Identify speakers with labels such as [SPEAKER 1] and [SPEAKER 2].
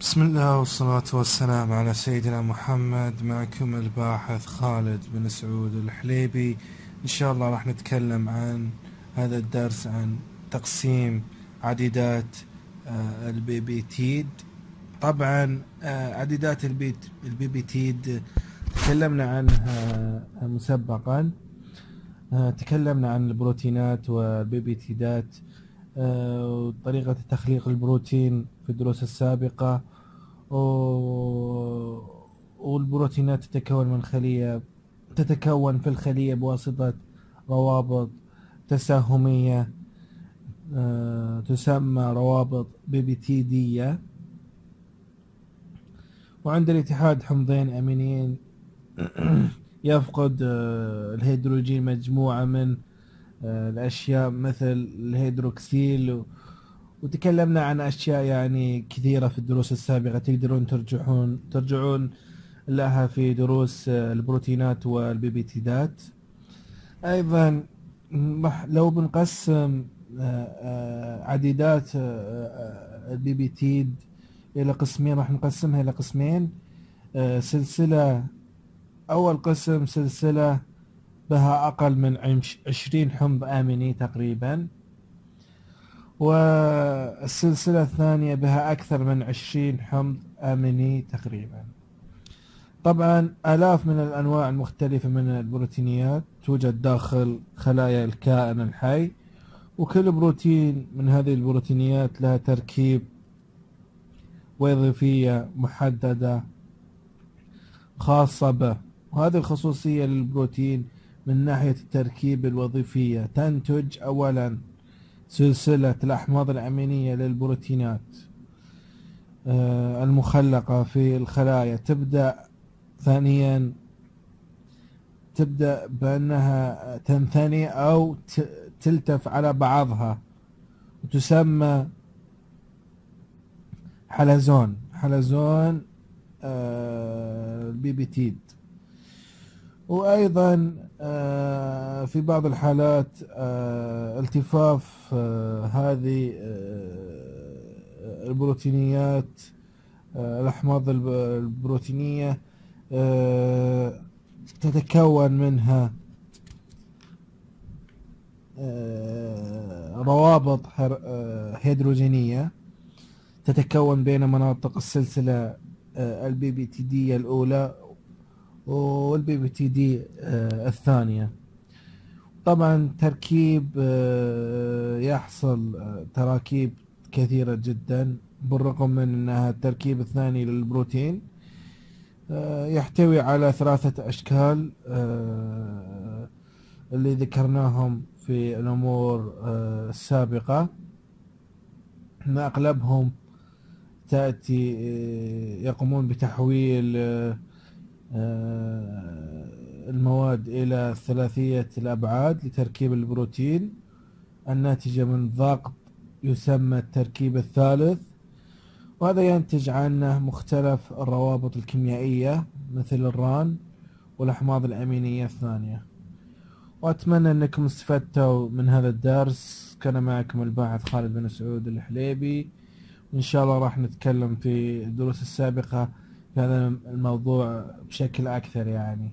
[SPEAKER 1] بسم الله والصلاة والسلام على سيدنا محمد معكم الباحث خالد بن سعود الحليبي. إن شاء الله راح نتكلم عن هذا الدرس عن تقسيم عديدات آه، الببتيد طبعا آه، عديدات الببتيد تكلمنا عنها مسبقا. آه، تكلمنا عن البروتينات والببتيدات وطريقة تخليق البروتين في الدروس السابقة والبروتينات تتكون من خلية تتكون في الخلية بواسطة روابط تساهمية آه، تسمى روابط بيبتيدية وعند الاتحاد حمضين أمينيين يفقد آه، الهيدروجين مجموعة من الأشياء مثل الهيدروكسيل وتكلمنا عن أشياء يعني كثيرة في الدروس السابقة تقدرون ترجعون ترجعون لها في دروس البروتينات والبيبيتيدات. أيضا لو بنقسم آه، آه، عديدات آه، البيبيتيد إلى قسمين راح نقسمها إلى قسمين. سلسلة أول قسم سلسلة بها أقل من عشرين حمض اميني تقريبا. والسلسلة الثانية بها أكثر من عشرين حمض أميني تقريبا. طبعا آلاف من الأنواع المختلفة من البروتينيات توجد داخل خلايا الكائن الحي وكل بروتين من هذه البروتينيات لها تركيب وظيفية محددة خاصة به. وهذه الخصوصية للبروتين من ناحية التركيب الوظيفية تنتج أولا سلسلة الأحماض الأمينية للبروتينات آه، المخلقة في الخلايا. تبدأ ثانيا تبدأ بأنها تنثني أو تلتف على بعضها وتسمى حلزون. حلزون آه، وأيضا آه، في بعض الحالات آه، التفاف آه، هذه البروتينيات الأحماض البروتينية تتكون منها روابط هيدروجينية تتكون بين مناطق السلسلة البيبيتيدية الأولى والبي بي تي دي آه، الثانية. طبعا تركيب آه، يحصل آه، تراكيب كثيرة جدا بالرغم من إنها التركيب الثاني للبروتين. يحتوي على ثلاثة أشكال اللي ذكرناهم في الأمور السابقة. أغلبهم تأتي يقومون بتحويل المواد إلى ثلاثية الأبعاد لتركيب البروتين. الناتجة من ضغط يسمى التركيب الثالث وهذا ينتج عنه مختلف الروابط الكيميائية مثل الران والأحماض الأمينية الثانية. وأتمنى أنكم استفدتوا من هذا الدرس. كان معكم الباحث خالد بن سعود الحليبي. وإن شاء الله راح نتكلم في الدروس السابقة. هذا الموضوع بشكل أكثر يعني.